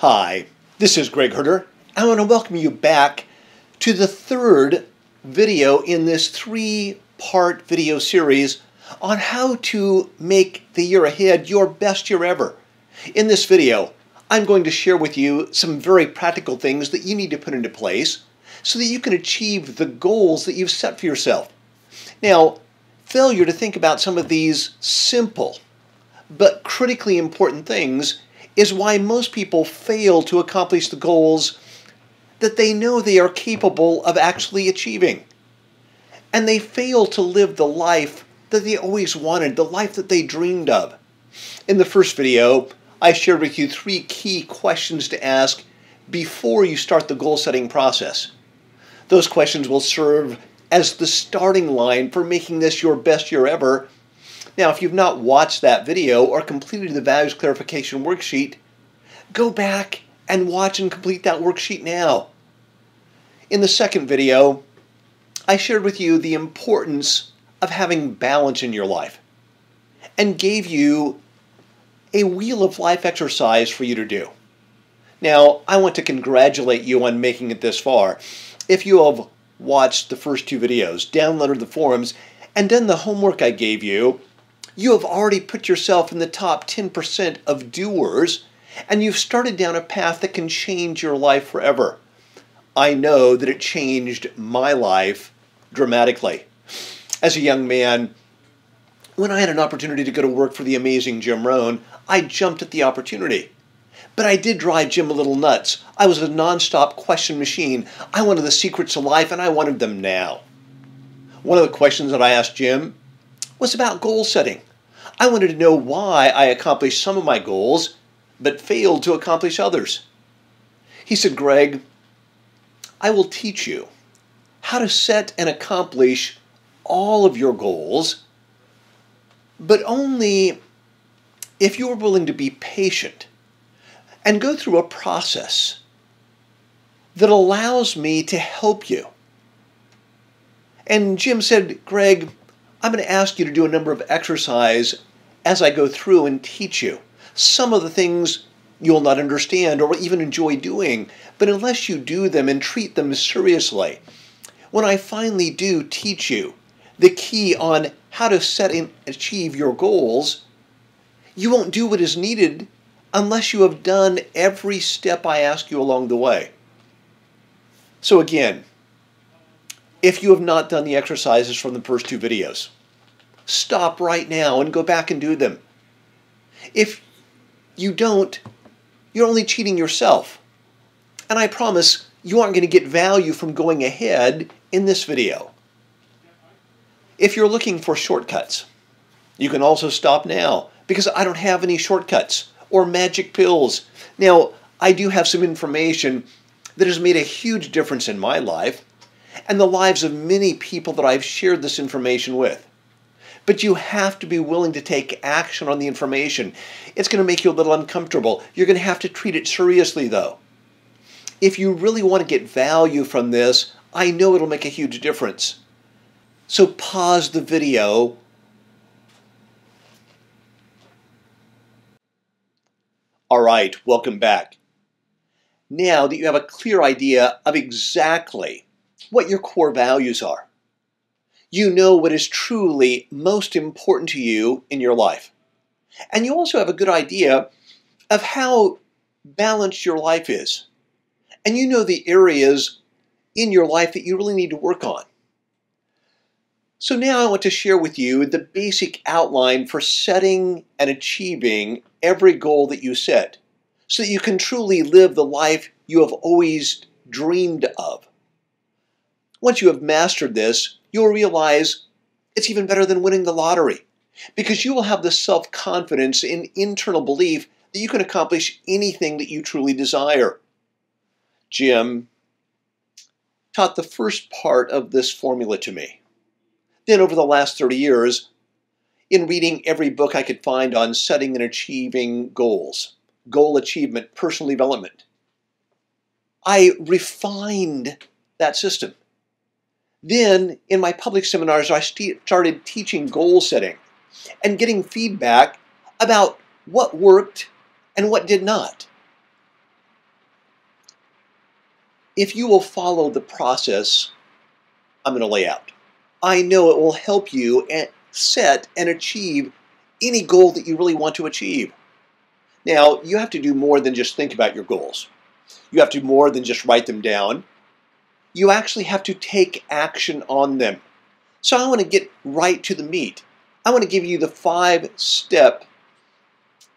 Hi, this is Greg Herder. I want to welcome you back to the third video in this three part video series on how to make the year ahead your best year ever. In this video, I'm going to share with you some very practical things that you need to put into place so that you can achieve the goals that you've set for yourself. Now, failure to think about some of these simple but critically important things is why most people fail to accomplish the goals that they know they are capable of actually achieving. And they fail to live the life that they always wanted, the life that they dreamed of. In the first video, I shared with you three key questions to ask before you start the goal setting process. Those questions will serve as the starting line for making this your best year ever. Now, if you've not watched that video or completed the values clarification worksheet, go back and watch and complete that worksheet now. In the second video, I shared with you the importance of having balance in your life and gave you a wheel of life exercise for you to do. Now, I want to congratulate you on making it this far. If you have watched the first two videos, downloaded the forums, and done the homework I gave you, you have already put yourself in the top 10% of doers, and you've started down a path that can change your life forever. I know that it changed my life dramatically. As a young man, when I had an opportunity to go to work for the amazing Jim Rohn, I jumped at the opportunity. But I did drive Jim a little nuts. I was a nonstop question machine. I wanted the secrets to life, and I wanted them now. One of the questions that I asked Jim was about goal setting. I wanted to know why I accomplished some of my goals, but failed to accomplish others. He said, Greg, I will teach you how to set and accomplish all of your goals, but only if you are willing to be patient and go through a process that allows me to help you. And Jim said, Greg, I'm going to ask you to do a number of exercises as I go through and teach you. Some of the things you'll not understand or even enjoy doing, but unless you do them and treat them seriously, when I finally do teach you the key on how to set and achieve your goals, you won't do what is needed unless you have done every step I ask you along the way. So, again, if you have not done the exercises from the first two videos, stop right now and go back and do them. If you don't, you're only cheating yourself. And I promise you aren't going to get value from going ahead in this video. If you're looking for shortcuts, you can also stop now because I don't have any shortcuts or magic pills. Now, I do have some information that has made a huge difference in my life and the lives of many people that I've shared this information with. But you have to be willing to take action on the information. It's going to make you a little uncomfortable. You're going to have to treat it seriously, though. If you really want to get value from this, I know it'll make a huge difference. So pause the video. All right, welcome back. Now that you have a clear idea of exactly what your core values are, you know what is truly most important to you in your life. And you also have a good idea of how balanced your life is. And you know the areas in your life that you really need to work on. So now I want to share with you the basic outline for setting and achieving every goal that you set so that you can truly live the life you have always dreamed of. Once you have mastered this, you'll realize it's even better than winning the lottery because you will have the self confidence and internal belief that you can accomplish anything that you truly desire. Jim taught the first part of this formula to me. Then, over the last 30 years, in reading every book I could find on setting and achieving goals, goal achievement, personal development, I refined that system. Then, in my public seminars, I started teaching goal setting and getting feedback about what worked and what did not. if you will follow the process I'm going to lay out. I know it will help you set and achieve any goal that you really want to achieve. Now, you have to do more than just think about your goals. You have to do more than just write them down. You actually have to take action on them. So I want to get right to the meat. I want to give you the five step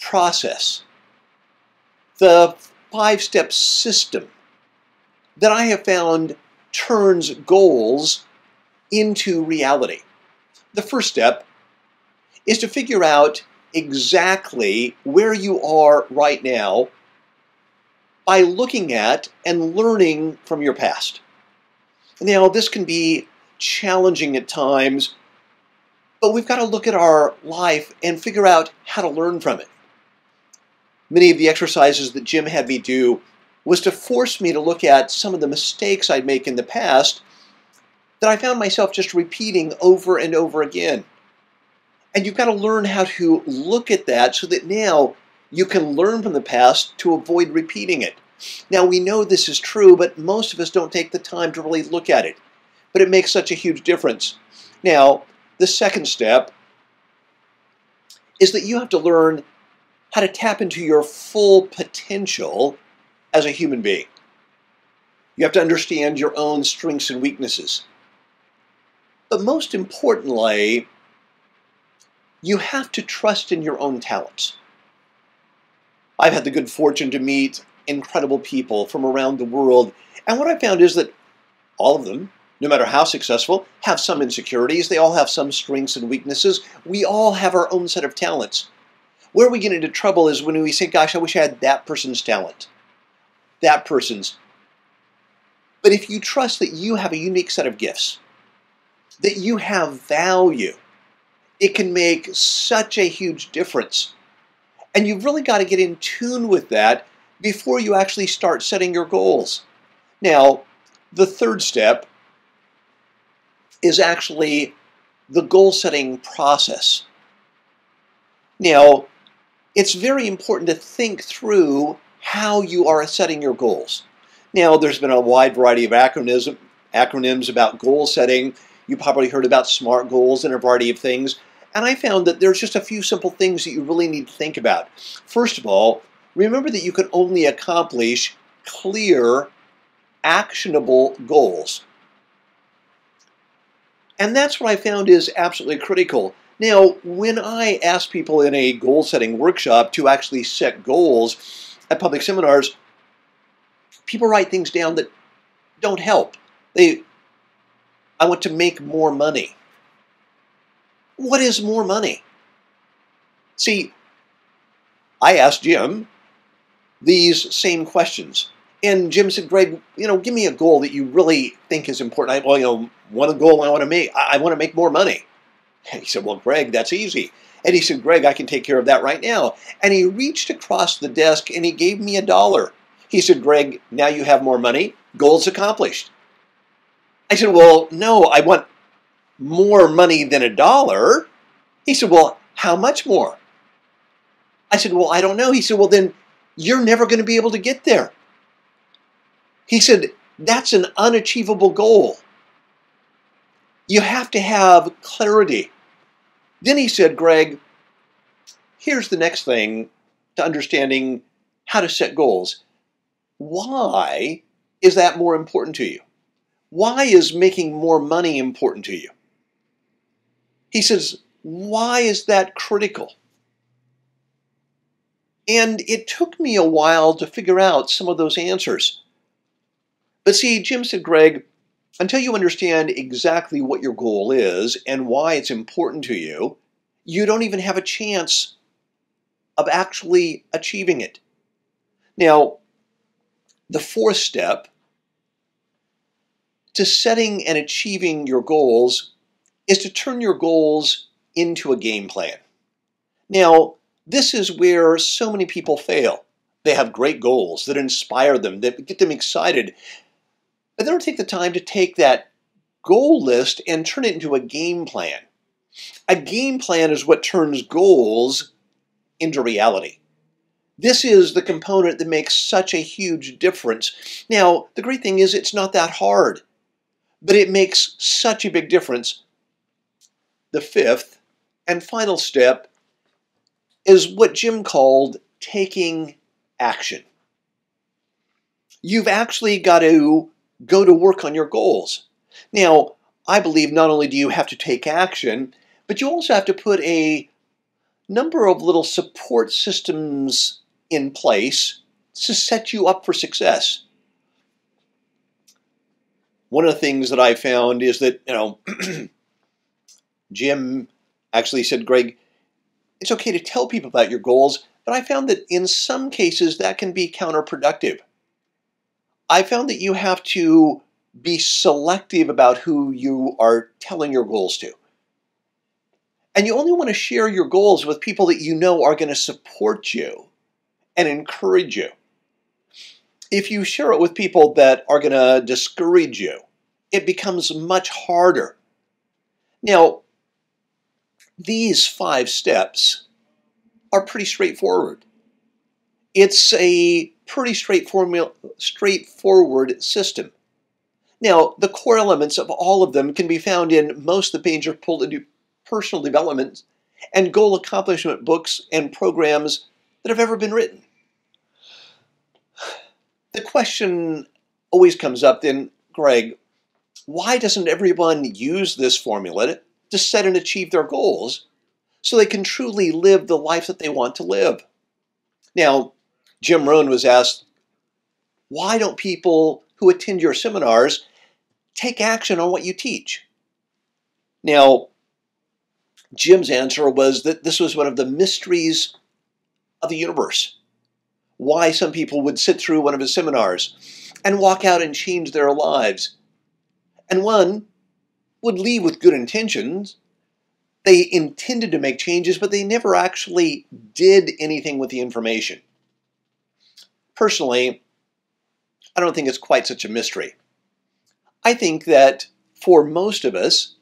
process, the five step system that I have found turns goals into reality. The first step is to figure out exactly where you are right now by looking at and learning from your past. Now, this can be challenging at times, but we've got to look at our life and figure out how to learn from it. Many of the exercises that Jim had me do was to force me to look at some of the mistakes I'd make in the past that I found myself just repeating over and over again. And you've got to learn how to look at that so that now you can learn from the past to avoid repeating it. Now, we know this is true, but most of us don't take the time to really look at it. But it makes such a huge difference. Now, the second step is that you have to learn how to tap into your full potential as a human being. You have to understand your own strengths and weaknesses. But most importantly, you have to trust in your own talents. I've had the good fortune to meet incredible people from around the world, and what I found is that all of them, no matter how successful, have some insecurities. They all have some strengths and weaknesses. We all have our own set of talents. Where we get into trouble is when we say, gosh, I wish I had that person's talent. That person's. But if you trust that you have a unique set of gifts, that you have value, it can make such a huge difference. And you've really got to get in tune with that before you actually start setting your goals. Now, the third step is actually the goal setting process. Now, it's very important to think through how you are setting your goals. Now, there's been a wide variety of acronyms, acronyms about goal setting. You probably heard about SMART goals and a variety of things. And I found that there's just a few simple things that you really need to think about. First of all, remember that you can only accomplish clear, actionable goals. And that's what I found is absolutely critical. Now, when I ask people in a goal setting workshop to actually set goals at public seminars, people write things down that don't help. They, I want to make more money. What is more money? See, I asked Jim these same questions. And Jim said, Greg, you know, give me a goal that you really think is important. I, well, you know, one goal I want to make, I, I want to make more money. And he said, well, Greg, that's easy. And he said, Greg, I can take care of that right now. And he reached across the desk and he gave me a dollar. He said, Greg, now you have more money. Goal's accomplished. I said, well, no, I want more money than a dollar. He said, Well, how much more? I said, Well, I don't know. He said, Well, then you're never going to be able to get there. He said, That's an unachievable goal. You have to have clarity. Then he said, Greg, here's the next thing to understanding how to set goals. Why is that more important to you? Why is making more money important to you? He says, why is that critical? And it took me a while to figure out some of those answers. But see, Jim said, Greg, until you understand exactly what your goal is and why it's important to you, you don't even have a chance of actually achieving it. Now, the fourth step to setting and achieving your goals is to turn your goals into a game plan. Now, this is where so many people fail. They have great goals that inspire them, that get them excited, but they don't take the time to take that goal list and turn it into a game plan. A game plan is what turns goals into reality. This is the component that makes such a huge difference. Now, the great thing is it's not that hard, but it makes such a big difference. The fifth and final step is what Jim called taking action. You've actually got to go to work on your goals. Now, I believe not only do you have to take action, but you also have to put a number of little support systems in place to set you up for success. One of the things that I found is that, you know, Jim actually said, Greg, it's okay to tell people about your goals, but I found that in some cases that can be counterproductive. I found that you have to be selective about who you are telling your goals to. And you only want to share your goals with people that you know are going to support you and encourage you. If you share it with people that are going to discourage you, it becomes much harder. Now, these five steps are pretty straightforward. It's a pretty straightforward system. Now, the core elements of all of them can be found in most of the major personal development and goal accomplishment books and programs that have ever been written. The question always comes up then, Greg, why doesn't everyone use this formula to set and achieve their goals so they can truly live the life that they want to live? Now, Jim Rohn was asked, why don't people who attend your seminars take action on what you teach? Now, Jim's answer was that this was one of the mysteries of the universe. Why some people would sit through one of his seminars and walk out and change their lives. And one would leave with good intentions. They intended to make changes, but they never actually did anything with the information. Personally, I don't think it's quite such a mystery. I think that for most of us,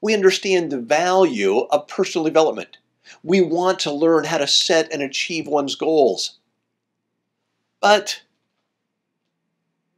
we understand the value of personal development. We want to learn how to set and achieve one's goals. But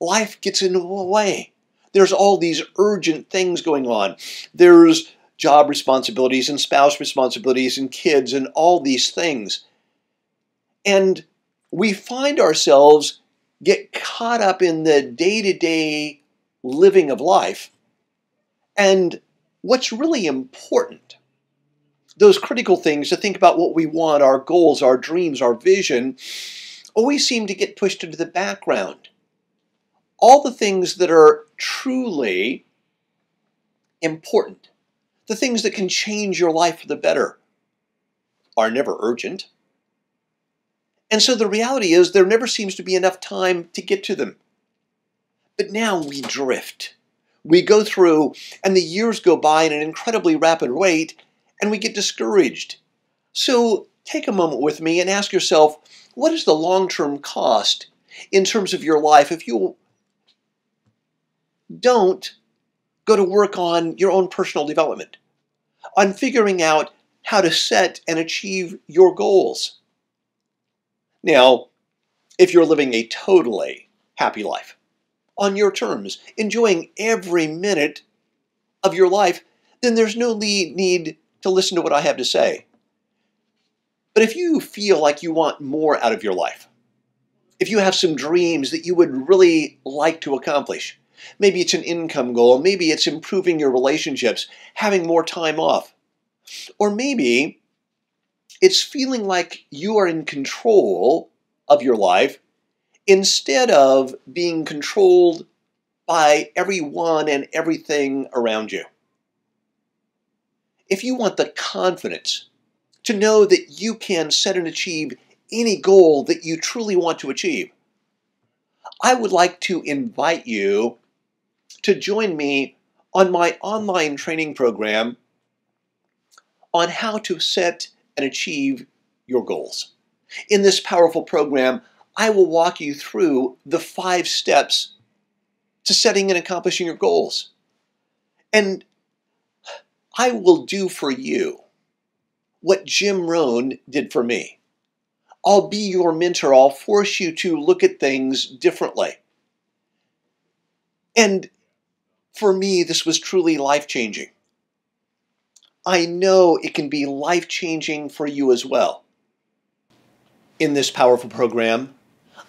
life gets in the way. There's all these urgent things going on. There's job responsibilities and spouse responsibilities and kids and all these things. And we find ourselves get caught up in the day to day living of life. And what's really important, those critical things to think about what we want, our goals, our dreams, our vision, always seem to get pushed into the background. All the things that are truly important, the things that can change your life for the better, are never urgent. And so the reality is there never seems to be enough time to get to them. But now we drift. We go through, and the years go by in an incredibly rapid rate, and we get discouraged. So take a moment with me and ask yourself what is the long term cost in terms of your life if you don't go to work on your own personal development, on figuring out how to set and achieve your goals? Now, if you're living a totally happy life on your terms, enjoying every minute of your life, then there's no need to listen to what I have to say. But if you feel like you want more out of your life, if you have some dreams that you would really like to accomplish, maybe it's an income goal, maybe it's improving your relationships, having more time off, or maybe it's feeling like you are in control of your life instead of being controlled by everyone and everything around you. If you want the confidence to know that you can set and achieve any goal that you truly want to achieve, I would like to invite you to join me on my online training program on how to set and achieve your goals. In this powerful program, I will walk you through the five steps to setting and accomplishing your goals. And I will do for you what Jim Rohn did for me. I'll be your mentor. I'll force you to look at things differently. And for me, this was truly life changing. I know it can be life changing for you as well. In this powerful program,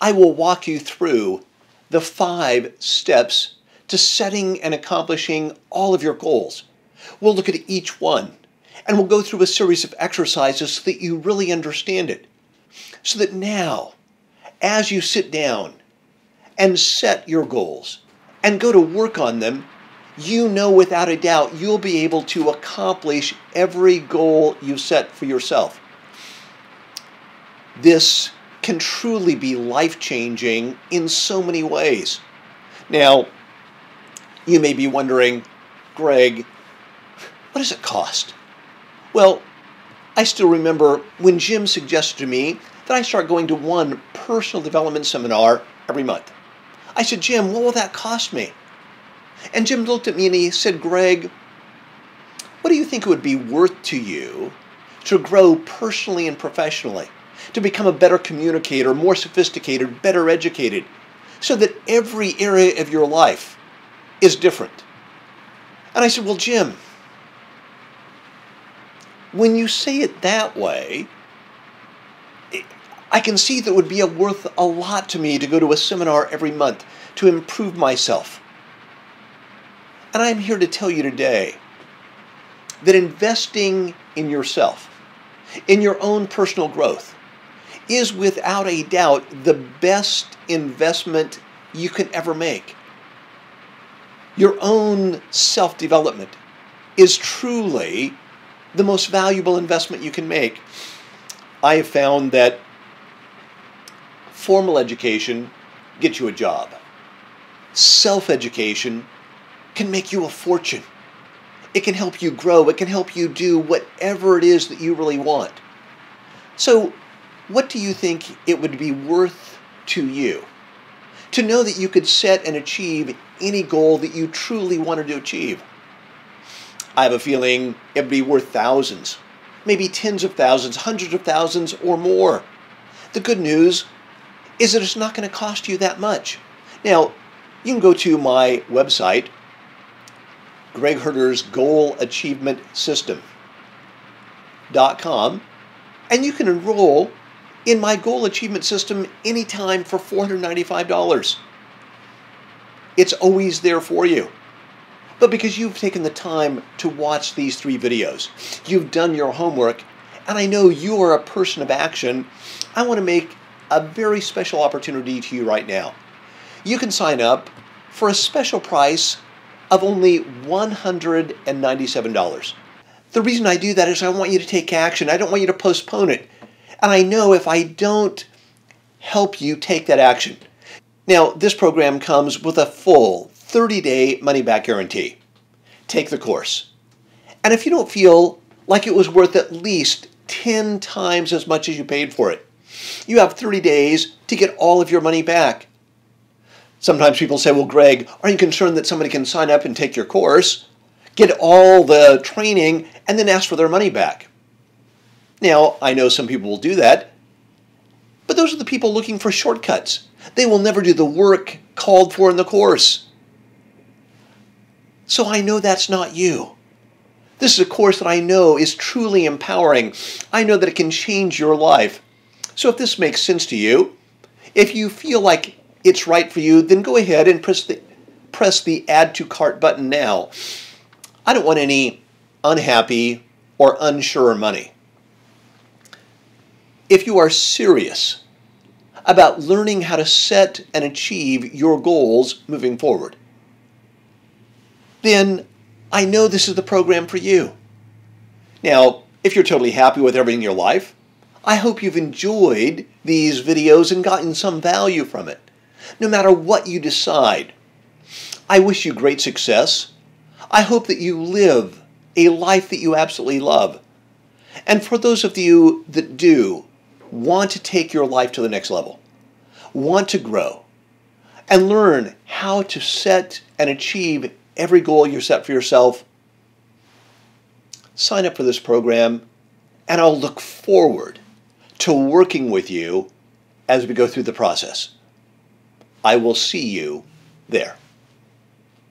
I will walk you through the five steps to setting and accomplishing all of your goals. We'll look at each one and we'll go through a series of exercises so that you really understand it. So that now, as you sit down and set your goals and go to work on them, you know without a doubt you'll be able to accomplish every goal you set for yourself. This can truly be life changing in so many ways. Now, you may be wondering, Greg, what does it cost? Well, I still remember when Jim suggested to me that I start going to one personal development seminar every month. I said, Jim, what will that cost me? And Jim looked at me and he said, Greg, what do you think it would be worth to you to grow personally and professionally, to become a better communicator, more sophisticated, better educated, so that every area of your life is different? And I said, Well, Jim, when you say it that way, I can see that it would be worth a lot to me to go to a seminar every month to improve myself. And I'm here to tell you today that investing in yourself, in your own personal growth, is without a doubt the best investment you can ever make. Your own self development is truly the most valuable investment you can make. I have found that formal education gets you a job. Self education can make you a fortune. It can help you grow. It can help you do whatever it is that you really want. So, what do you think it would be worth to you to know that you could set and achieve any goal that you truly wanted to achieve? I have a feeling it would be worth thousands, maybe tens of thousands, hundreds of thousands, or more. The good news is that it's not going to cost you that much. Now, you can go to my website, Greg Herder's Goal Achievement System.com, and you can enroll in my goal achievement system anytime for $495. It's always there for you. But because you've taken the time to watch these three videos, you've done your homework, and I know you are a person of action, I want to make a very special opportunity to you right now. You can sign up for a special price of only $197. The reason I do that is I want you to take action. I don't want you to postpone it. And I know if I don't help you take that action. Now, this program comes with a full 30 day money back guarantee. Take the course. And if you don't feel like it was worth at least 10 times as much as you paid for it, you have 30 days to get all of your money back. Sometimes people say, Well, Greg, are you concerned that somebody can sign up and take your course, get all the training, and then ask for their money back? Now, I know some people will do that, but those are the people looking for shortcuts. They will never do the work called for in the course. So I know that's not you. This is a course that I know is truly empowering. I know that it can change your life. So if this makes sense to you, if you feel like it's right for you, then go ahead and press the press the add to cart button now. I don't want any unhappy or unsure money. If you are serious about learning how to set and achieve your goals moving forward, then I know this is the program for you. Now, if you're totally happy with everything in your life, I hope you've enjoyed these videos and gotten some value from it. No matter what you decide, I wish you great success. I hope that you live a life that you absolutely love. And for those of you that do want to take your life to the next level, want to grow, and learn how to set and achieve every goal you set for yourself, sign up for this program, and I'll look forward to working with you as we go through the process. I will see you there.